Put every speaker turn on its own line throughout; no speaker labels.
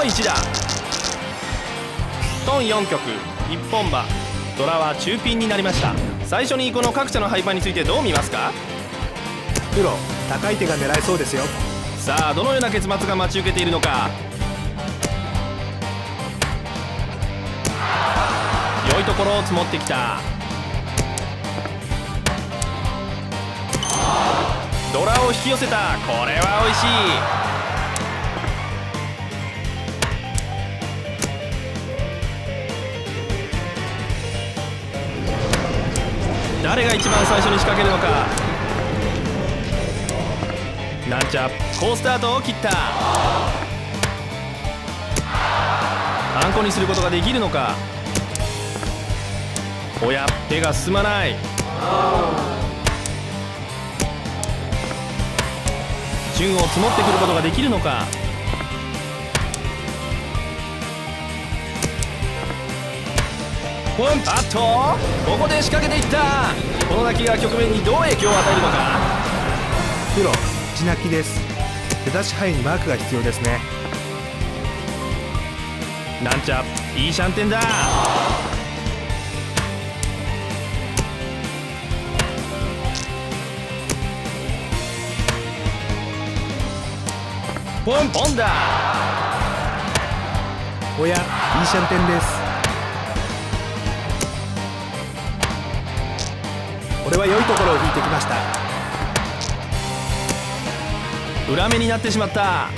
の1打。トン4曲1本馬ドラは中ピンになりました。最初にこの各社のハイパーについてどう見ますか？
プロ高い手が狙えそうですよ。
さあどのような結末が待ち受けているのか？良いところを積もってきた。ドラを引き寄せた。これは美味しい誰が一番最初に仕掛けるのか。なんちゃ好スタートを切った。あんこにすることができるのか。おや手が進まない。順を積もってくることができるのか。あっとここで仕掛けていったこの泣きが局面にどう影響を与えるのか。
プロ地泣きです。出だし範囲にマークが必要ですね。
なんちゃいいシャンテンだ。ポンポンだ
おやいいシャンテンですこれは良いところを引いてきました。
裏目になってしまった。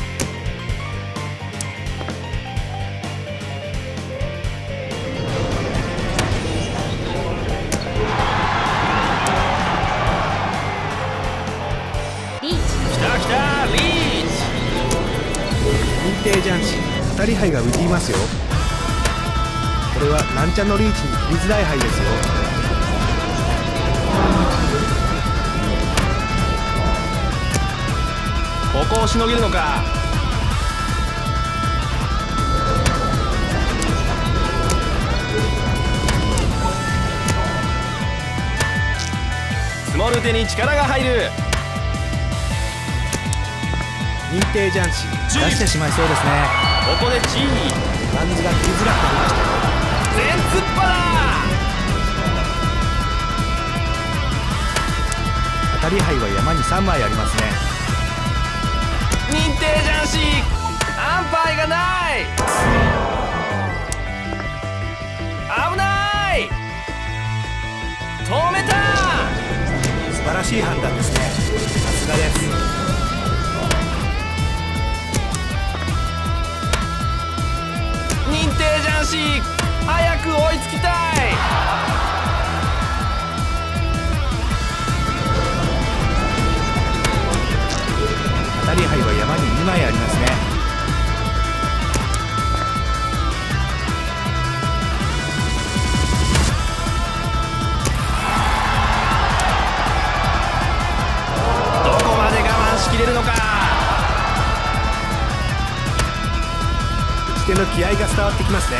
定ジャンシ当たり牌が浮いていますよ。これはなんちゃんのリーチに切りづらい牌ですよ
ここをしのげるのか。積もる手に力が入る。
認定ジャンシ出してしまいそうですね。
ここで G
バンズがらました。よ
全突破だ。
当たり牌は山に3枚ありますね
認定ジャンシー安牌がない危ない止めた
素晴らしい判断ですねさすがです
認定ジャンシー早く追いつ
気合が伝わってきますね。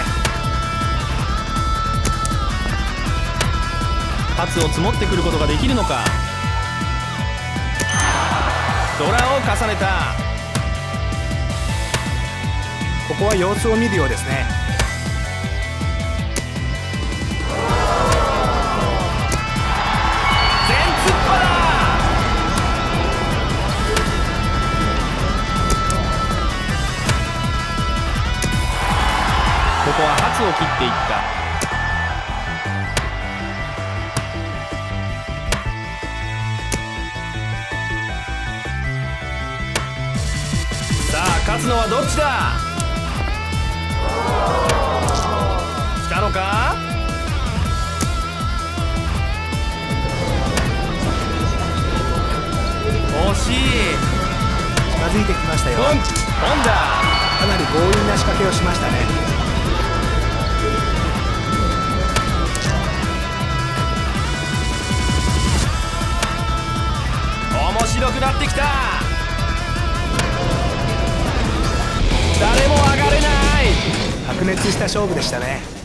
パツを積もってくることができるのか。ドラを重ねた。
ここは様子を見るようですね
ここはハツを切っていった。さあ勝つのはどっちだ？来たのか？惜しい。
近づいてきましたよ。
ポンポンだ。
かなり強引な仕掛けをしましたね
広くなってきた。誰も上がれない。
白熱した勝負でしたね。